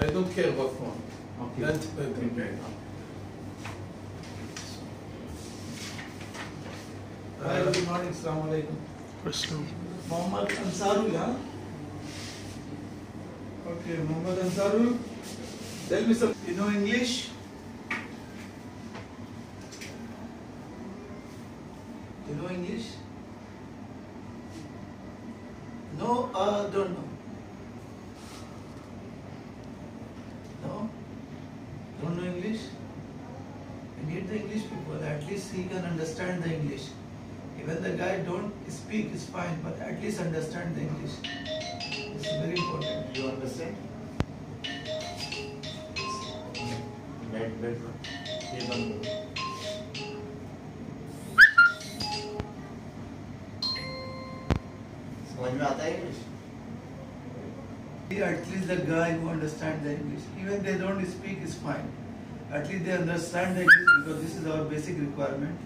I don't care what phone. Okay. That's better. Okay. Hi, uh, good morning, Assalamu alaikum. Mohammed Ansarul, huh? Okay, Mohammed Ansarul. Tell me some, you know English? You know English? No, uh, don't know. No? Don't know English? You need the English people, at least he can understand the English. Even the guy don't speak is fine, but at least understand the English. It's very important. You understand? Bed, bed, ये बंद करो। समझ में आता है English At least the guy who understand the English, even they don't speak is fine. At least they understand English because this is our basic requirement.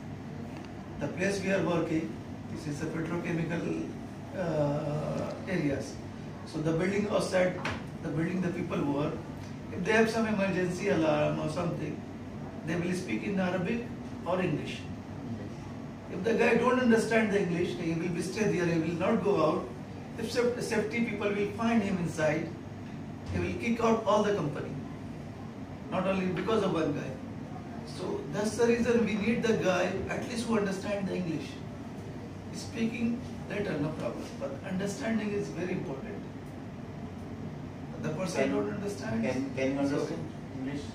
The place we are working, this is a petrochemical uh, areas. So the building outside, the building the people work, if they have some emergency alarm or something, they will speak in Arabic or English. If the guy don't understand the English, he will be stay there, he will not go out. If saf- safety people will find him inside, he will kick out all the company. Not only because of one guy. So that's the reason we need the guy at least who understand the English. Speaking later, no problem. But understanding is very important. The person Can- don't understand. Can can you understand okay. English?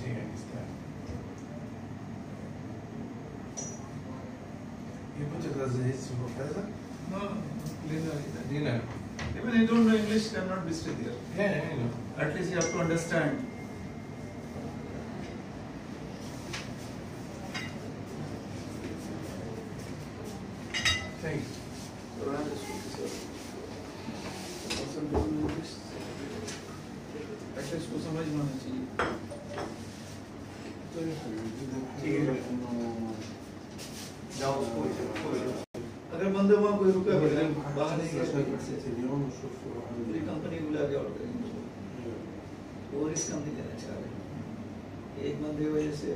chair and discuss. You put it as a history professor? No, dinner. Dinner. Even I don't know English, cannot be still there. Yeah, I know. At least you have to understand. Thank you. अगर बंदे वहाँ कोई रुका है बाहर नहीं company बुला के और करेंगे और रिस्क हम नहीं देना चाह रहे एक बंदे की वजह से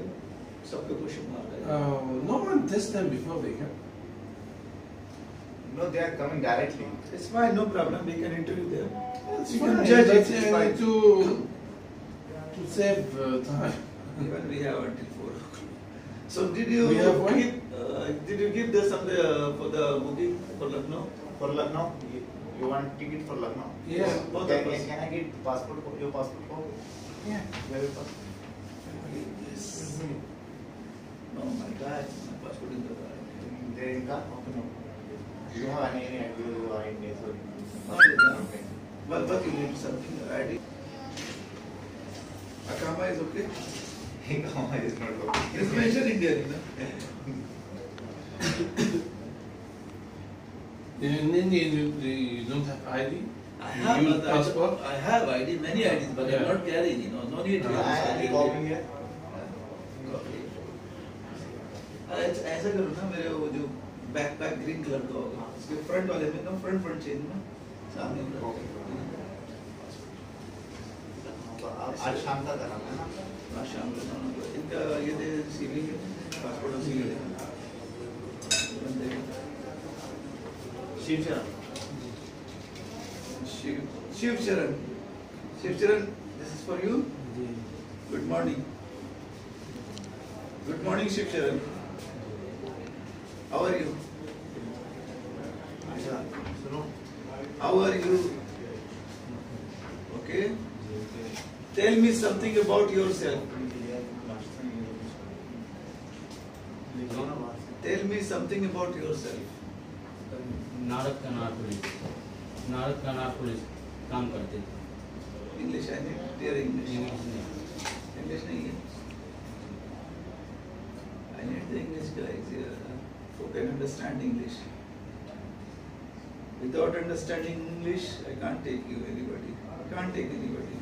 सबको कुछ मार रहा है no one test them before they can No, they are coming directly. It's fine, no problem. We can interview them. Yes, you can judge it. To, to save uh, time. Even we have until four o'clock. So did you We have give, uh, did you give the some uh, for the booking for Lucknow? For Lucknow, you, you want ticket for Lucknow? Yeah. Both Can, us. can I get passport? for- Your passport? for- Yeah. Have your passport? Yes. No, my God, my passport is the car. There in car? Okay, no. You have any, any idea you are Indian, so. Not with them. But, but you need something ID. Akama is okay. Hikama is not okay. It's mentioned you know. In India, you, you don't have ID. I have, use but I, passport. I have ID, many IDs, but Yeah. I'm not carrying, you know, no need to. I ID. copying. अरे ऐसा- करो ना मेरे वो जो back pack green colour का होगा उसके फ्रंट वाले में ना फ्रंट फ्रंट चेंज में सामने आज शाम का कराना है ना आज शाम को जाना होगा। इनका ये दे सीवी पासपोर्ट और CV Shiv Sharan Shiv Shiv Charan Shiv Charan this is for you good morning good morning Shiv Charan how are you अच्छा सुनो How are you? Okay. Tell me something about yourself. Tell me something about yourself. Narad का नार police Narad का नार police काम करते थे English, I need clear English. English नहीं है. I need the English guys here who can understand English. Without understanding English, I can't take you anybody. I can't take anybody.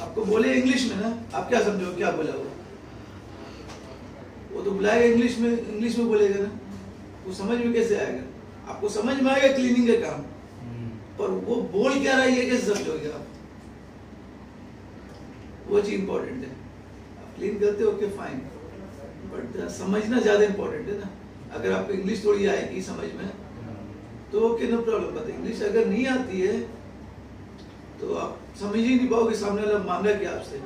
आपको बोले इंग्लिश में ना आप क्या समझो क्या बोला वो? वो तो बुलाएगा इंग्लिश में इंग्लिश में बोलेगा ना। वो समझ में कैसे आएगा? आपको समझ में आएगा क्लीनिंग का काम। पर वो बोल क्या रहा है ये कैसे समझोगे आप? वो चीज़ इंपॉर्टेंट है। आप क्लीन करते हो ओके फाइन बट समझना ज़्यादा इंपॉर्टेंट है ना। अगर आपको इंग्लिश थोड़ी आएगी समझ में तो okay no problem but English अगर नहीं आती है तो आप समझ ही नहीं पाओगे सामने वाला मांगा क्या आपसे।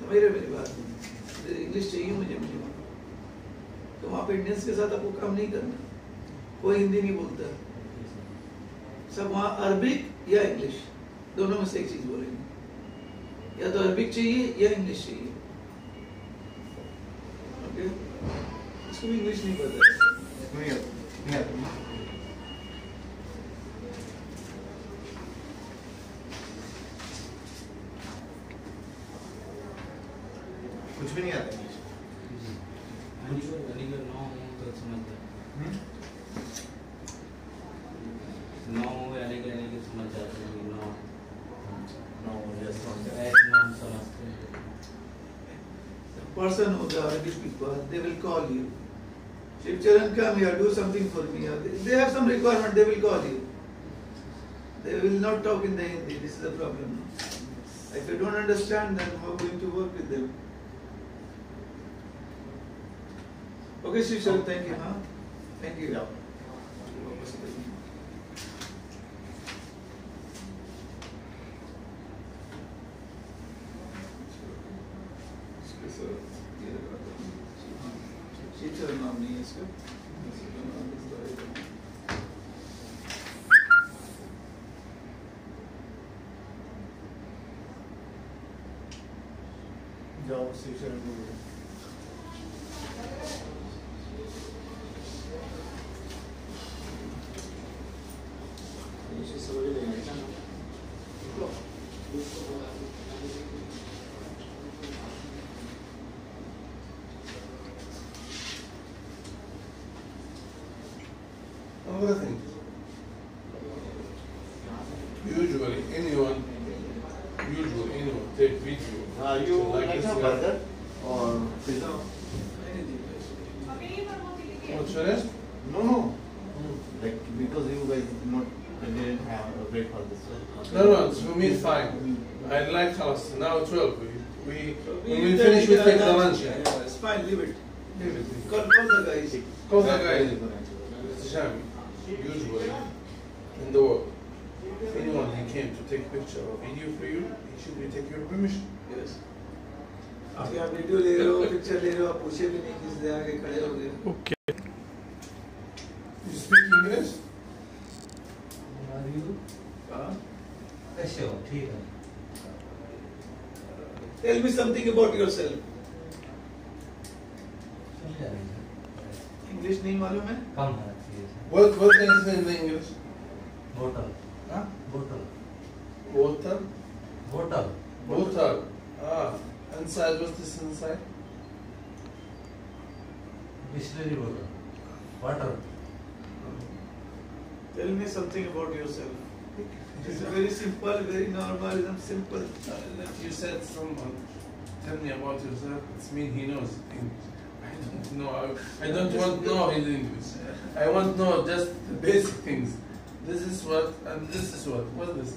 समझ रहे मेरी बात? इंग्लिश चाहिए मुझे मुझे तो वहाँ पे इंडियंस के साथ आपको काम नहीं करना। कोई हिंदी नहीं बोलता। सब वहाँ अरबिक या इंग्लिश दोनों में से एक चीज़ बोलेंगे या तो अरबिक चाहिए या इंग्लिश चाहिए। ओके इसको भी इंग्लिश नहीं पता है नहीं आता नहीं आता कुछ भी नहीं आता इंग्लिश अलीगढ़ अलीगढ़ नौ हूँ तो समझ जाए नौ हूँ अलीगढ़ अलीगढ़ समझ जाते हैं नौ नो यस ऐसे नाम समझते हैं person who the Arabic people, they will call you. Shiv Charan, come here, do something for me. They have some requirement, they will call you. They will not talk in the Hindi, this is the problem. If you don't understand, then how are you going to work with them? Okay, Shiv Charan, thank you. Huh? Thank you. Shiv चरण नाम है तरह का। Another thing. Usually anyone, usually anyone take video. Uh, you like this a guy. burger or pizza? What's finished? No, no. Like because you guys not didn't have a breakfast this way. No, no, it's for me it's fine. I like house. Now 12. We, we, when we Leave finish, we the- take the lunch. Yeah, Yeah. it's fine, leave it. Leave it. Call, call the guys. Call the guy. It's Shami. Usually in the world, if anyone he came to take picture or video for you, he should be take your permission. Yes. आप यहाँ video ले रहे हो picture ले रहे हो आप पूछे भी नहीं किसी से आगे खड़े हो गए You Tell me something about yourself. English नहीं मालूम है कम है What what is in English? बोतल Huh? बोतल Water. बोतल Water. Ah. Inside what's this inside? Bisleri बोतल water Tell me something about yourself. It's very simple, very normal, and simple. Uh, you said someone tell me about yourself. It's mean he knows English. I don't know. I, I don't want to know his English. I want to know just the basic things. This is what and this is what. What's this?